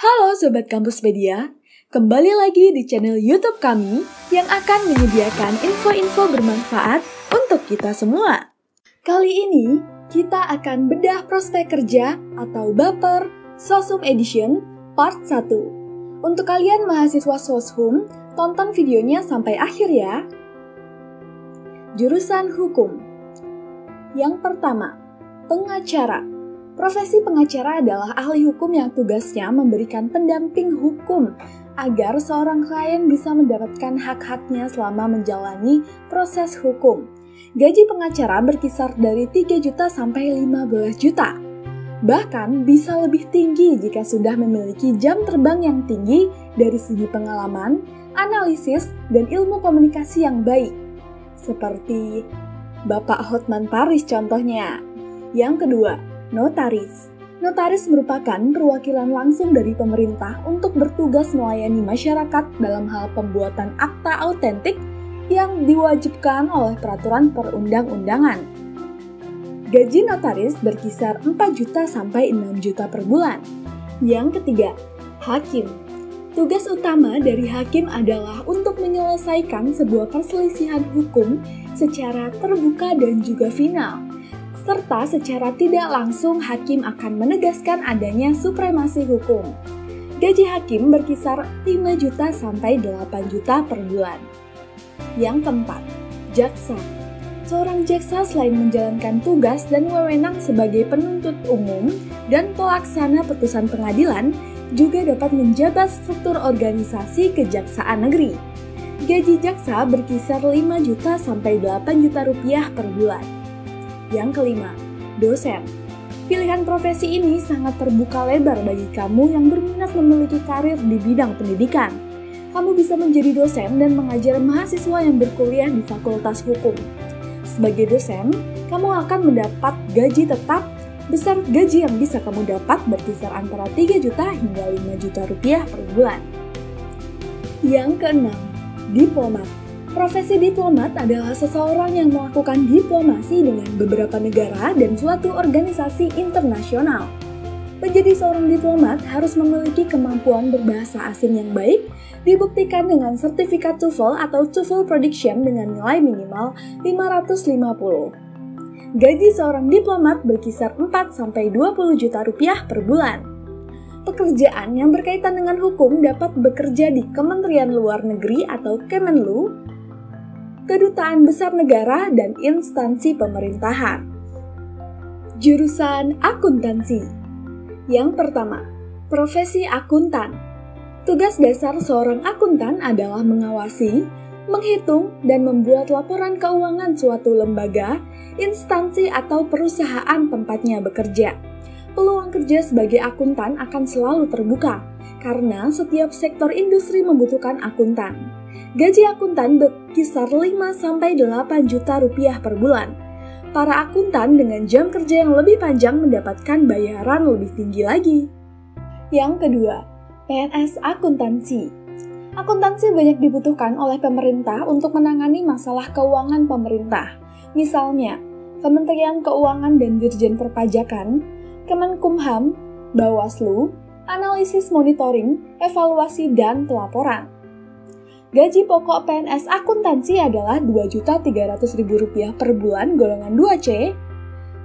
Halo Sobat Kampus Media, kembali lagi di channel YouTube kami yang akan menyediakan info-info bermanfaat untuk kita semua. Kali ini, kita akan bedah prospek kerja atau baper Sosum Edition Part 1. Untuk kalian mahasiswa Soshum, tonton videonya sampai akhir ya. Jurusan Hukum Yang pertama, pengacara. Profesi pengacara adalah ahli hukum yang tugasnya memberikan pendamping hukum agar seorang klien bisa mendapatkan hak-haknya selama menjalani proses hukum. Gaji pengacara berkisar dari 3 juta sampai 15 juta. Bahkan bisa lebih tinggi jika sudah memiliki jam terbang yang tinggi dari segi pengalaman, analisis, dan ilmu komunikasi yang baik. Seperti Bapak Hotman Paris contohnya. Yang kedua, Notaris Notaris merupakan perwakilan langsung dari pemerintah untuk bertugas melayani masyarakat dalam hal pembuatan akta autentik yang diwajibkan oleh peraturan perundang-undangan. Gaji notaris berkisar 4 juta sampai 6 juta per bulan. Yang ketiga, hakim. Tugas utama dari hakim adalah untuk menyelesaikan sebuah perselisihan hukum secara terbuka dan juga final serta secara tidak langsung hakim akan menegaskan adanya supremasi hukum. Gaji hakim berkisar 5 juta sampai 8 juta per bulan. Yang keempat, jaksa. Seorang jaksa selain menjalankan tugas dan wewenang sebagai penuntut umum dan pelaksana putusan pengadilan, juga dapat menjabat struktur organisasi kejaksaan negeri. Gaji jaksa berkisar 5 juta sampai 8 juta rupiah per bulan. Yang kelima, dosen. Pilihan profesi ini sangat terbuka lebar bagi kamu yang berminat memiliki karir di bidang pendidikan. Kamu bisa menjadi dosen dan mengajar mahasiswa yang berkuliah di Fakultas Hukum. Sebagai dosen, kamu akan mendapat gaji tetap besar gaji yang bisa kamu dapat berkisar antara 3 juta hingga 5 juta rupiah per bulan. Yang keenam, diplomat. Profesi diplomat adalah seseorang yang melakukan diplomasi dengan beberapa negara dan suatu organisasi internasional. Menjadi seorang diplomat harus memiliki kemampuan berbahasa asing yang baik, dibuktikan dengan sertifikat TOEFL atau TOEFL Prediction dengan nilai minimal 550. Gaji seorang diplomat berkisar 4-20 juta rupiah per bulan. Pekerjaan yang berkaitan dengan hukum dapat bekerja di Kementerian Luar Negeri atau Kemenlu, kedutaan besar negara, dan instansi pemerintahan. Jurusan Akuntansi Yang pertama, profesi akuntan. Tugas dasar seorang akuntan adalah mengawasi, menghitung, dan membuat laporan keuangan suatu lembaga, instansi, atau perusahaan tempatnya bekerja. Peluang kerja sebagai akuntan akan selalu terbuka, karena setiap sektor industri membutuhkan akuntan. Gaji akuntan berkisar 5-8 juta rupiah per bulan. Para akuntan dengan jam kerja yang lebih panjang mendapatkan bayaran lebih tinggi lagi. Yang kedua, PNS akuntansi. Akuntansi banyak dibutuhkan oleh pemerintah untuk menangani masalah keuangan pemerintah. Misalnya, Kementerian Keuangan dan Dirjen Perpajakan, Kemenkumham, Bawaslu, analisis monitoring, evaluasi, dan pelaporan. Gaji pokok PNS akuntansi adalah Rp2.300.000 per bulan golongan 2C,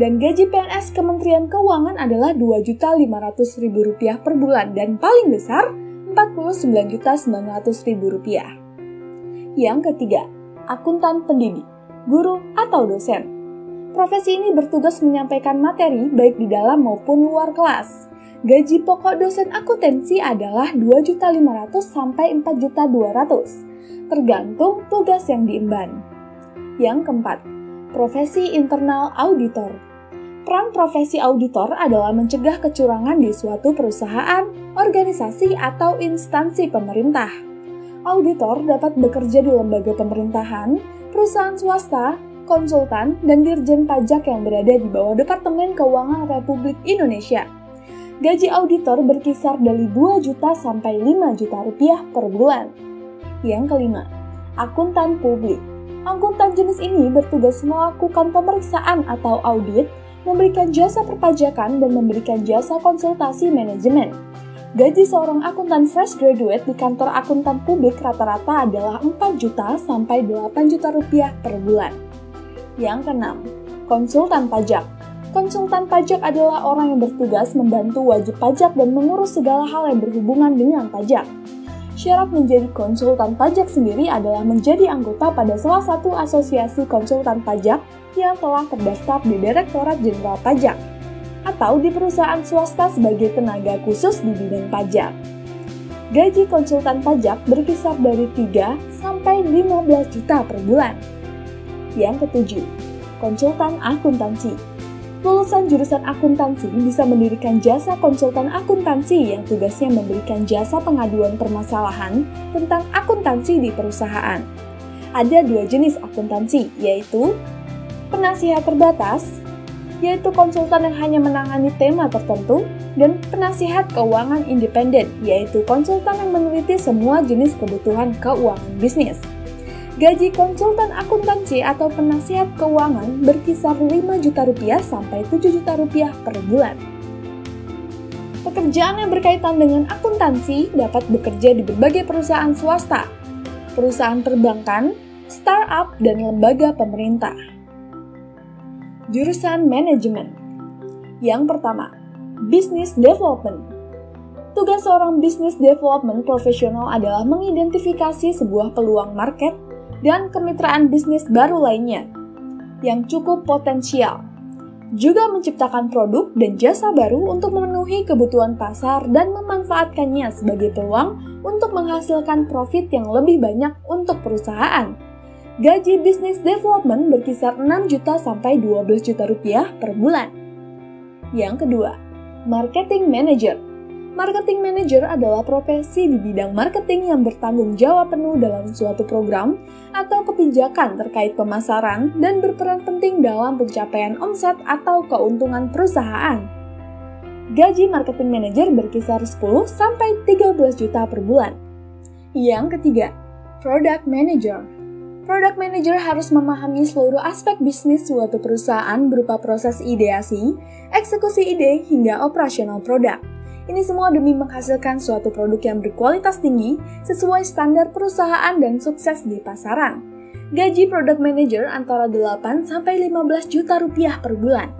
dan gaji PNS Kementerian Keuangan adalah Rp2.500.000 per bulan dan paling besar Rp49.900.000. Yang ketiga, akuntan pendidik, guru atau dosen. Profesi ini bertugas menyampaikan materi baik di dalam maupun luar kelas. Gaji pokok dosen akuntansi adalah 2.500 sampai 4.200, tergantung tugas yang diemban. Yang keempat, profesi internal auditor. Peran profesi auditor adalah mencegah kecurangan di suatu perusahaan, organisasi, atau instansi pemerintah. Auditor dapat bekerja di lembaga pemerintahan, perusahaan swasta, konsultan, dan dirjen pajak yang berada di bawah Departemen Keuangan Republik Indonesia gaji auditor berkisar dari 2 juta sampai 5 juta rupiah per bulan. Yang kelima, akuntan publik. Akuntan jenis ini bertugas melakukan pemeriksaan atau audit, memberikan jasa perpajakan, dan memberikan jasa konsultasi manajemen. Gaji seorang akuntan fresh graduate di kantor akuntan publik rata-rata adalah 4 juta sampai 8 juta rupiah per bulan. Yang keenam, konsultan pajak. Konsultan pajak adalah orang yang bertugas membantu wajib pajak dan mengurus segala hal yang berhubungan dengan pajak. Syarat menjadi konsultan pajak sendiri adalah menjadi anggota pada salah satu asosiasi konsultan pajak yang telah terdaftar di Direktorat Jenderal Pajak atau di perusahaan swasta sebagai tenaga khusus di bidang pajak. Gaji konsultan pajak berkisar dari 3 sampai 15 juta per bulan. Yang ketujuh, konsultan akuntansi. Lulusan jurusan akuntansi bisa mendirikan jasa konsultan akuntansi yang tugasnya memberikan jasa pengaduan permasalahan tentang akuntansi di perusahaan. Ada dua jenis akuntansi, yaitu penasihat terbatas yaitu konsultan yang hanya menangani tema tertentu, dan penasihat keuangan independen, yaitu konsultan yang meneliti semua jenis kebutuhan keuangan bisnis. Gaji konsultan akuntansi atau penasihat keuangan berkisar 5 juta rupiah sampai 7 juta rupiah per bulan. Pekerjaan yang berkaitan dengan akuntansi dapat bekerja di berbagai perusahaan swasta, perusahaan perbankan, startup, dan lembaga pemerintah jurusan manajemen. Yang pertama, business development. Tugas seorang business development profesional adalah mengidentifikasi sebuah peluang market dan kemitraan bisnis baru lainnya yang cukup potensial. Juga menciptakan produk dan jasa baru untuk memenuhi kebutuhan pasar dan memanfaatkannya sebagai peluang untuk menghasilkan profit yang lebih banyak untuk perusahaan gaji bisnis development berkisar 6 juta sampai 12 juta rupiah per bulan. Yang kedua, marketing manager. Marketing manager adalah profesi di bidang marketing yang bertanggung jawab penuh dalam suatu program atau kebijakan terkait pemasaran dan berperan penting dalam pencapaian omset atau keuntungan perusahaan. Gaji marketing manager berkisar 10 sampai 13 juta per bulan. Yang ketiga, product manager Product manager harus memahami seluruh aspek bisnis suatu perusahaan berupa proses ideasi, eksekusi ide, hingga operasional produk. Ini semua demi menghasilkan suatu produk yang berkualitas tinggi sesuai standar perusahaan dan sukses di pasaran. Gaji product manager antara 8 sampai 15 juta rupiah per bulan.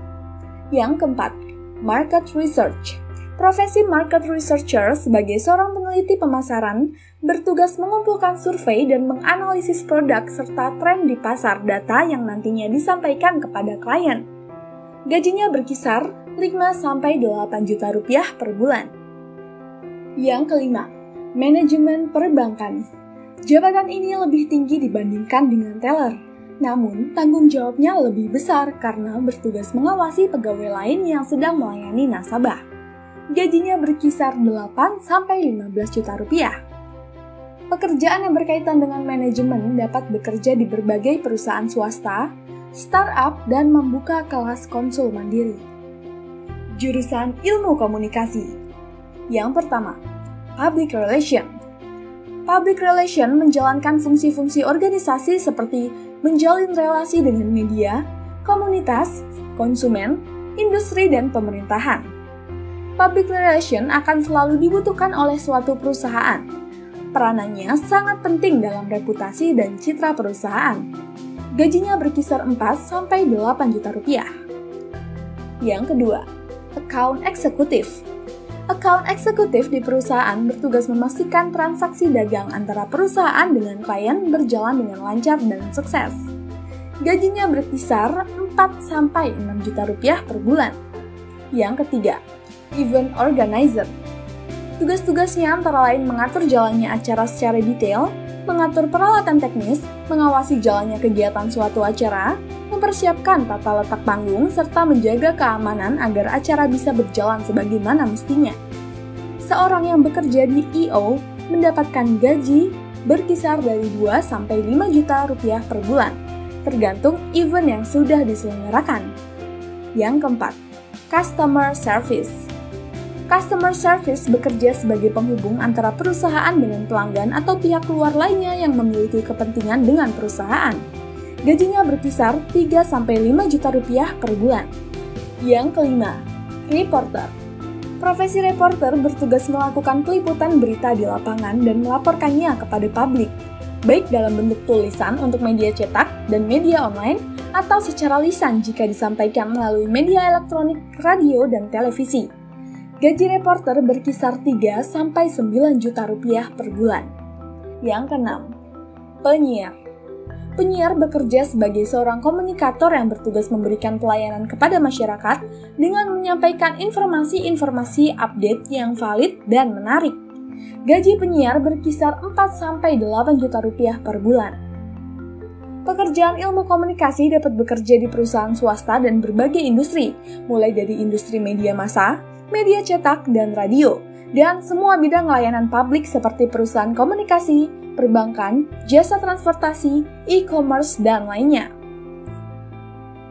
Yang keempat, market research. Profesi market researcher sebagai seorang peneliti pemasaran bertugas mengumpulkan survei dan menganalisis produk serta tren di pasar data yang nantinya disampaikan kepada klien. Gajinya berkisar 5 sampai 8 juta rupiah per bulan. Yang kelima, manajemen perbankan. Jabatan ini lebih tinggi dibandingkan dengan teller. Namun, tanggung jawabnya lebih besar karena bertugas mengawasi pegawai lain yang sedang melayani nasabah gajinya berkisar 8 sampai 15 juta rupiah. Pekerjaan yang berkaitan dengan manajemen dapat bekerja di berbagai perusahaan swasta, startup, dan membuka kelas konsul mandiri. Jurusan Ilmu Komunikasi Yang pertama, Public Relation Public Relation menjalankan fungsi-fungsi organisasi seperti menjalin relasi dengan media, komunitas, konsumen, industri, dan pemerintahan public relation akan selalu dibutuhkan oleh suatu perusahaan. Peranannya sangat penting dalam reputasi dan citra perusahaan. Gajinya berkisar 4 sampai 8 juta rupiah. Yang kedua, account eksekutif. Account eksekutif di perusahaan bertugas memastikan transaksi dagang antara perusahaan dengan klien berjalan dengan lancar dan sukses. Gajinya berkisar 4 sampai 6 juta rupiah per bulan. Yang ketiga, event organizer. Tugas-tugasnya antara lain mengatur jalannya acara secara detail, mengatur peralatan teknis, mengawasi jalannya kegiatan suatu acara, mempersiapkan tata letak panggung, serta menjaga keamanan agar acara bisa berjalan sebagaimana mestinya. Seorang yang bekerja di EO mendapatkan gaji berkisar dari 2 sampai 5 juta rupiah per bulan, tergantung event yang sudah diselenggarakan. Yang keempat, customer service. Customer service bekerja sebagai penghubung antara perusahaan dengan pelanggan atau pihak luar lainnya yang memiliki kepentingan dengan perusahaan. Gajinya berkisar 3-5 juta rupiah per bulan. Yang kelima, reporter. Profesi reporter bertugas melakukan peliputan berita di lapangan dan melaporkannya kepada publik, baik dalam bentuk tulisan untuk media cetak dan media online, atau secara lisan jika disampaikan melalui media elektronik, radio, dan televisi. Gaji reporter berkisar 3 sampai 9 juta rupiah per bulan. Yang keenam, penyiar. Penyiar bekerja sebagai seorang komunikator yang bertugas memberikan pelayanan kepada masyarakat dengan menyampaikan informasi-informasi update yang valid dan menarik. Gaji penyiar berkisar 4-8 juta rupiah per bulan. Pekerjaan ilmu komunikasi dapat bekerja di perusahaan swasta dan berbagai industri, mulai dari industri media massa, media cetak, dan radio, dan semua bidang layanan publik seperti perusahaan komunikasi, perbankan, jasa transportasi, e-commerce, dan lainnya.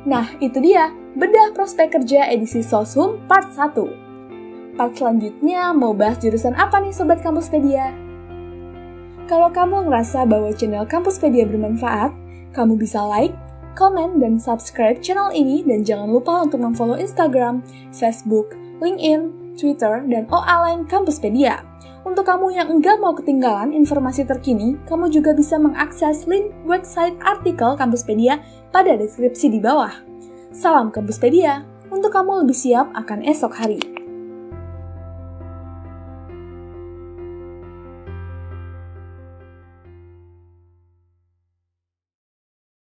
Nah, itu dia bedah prospek kerja edisi Sosum part 1. Part selanjutnya mau bahas jurusan apa nih Sobat Kampuspedia? Kalau kamu ngerasa bahwa channel Kampuspedia bermanfaat, kamu bisa like, komen, dan subscribe channel ini dan jangan lupa untuk memfollow Instagram, Facebook, LinkedIn, Twitter, dan OA lain Kampuspedia. Untuk kamu yang enggak mau ketinggalan informasi terkini, kamu juga bisa mengakses link website artikel Kampuspedia pada deskripsi di bawah. Salam Kampuspedia, untuk kamu lebih siap akan esok hari.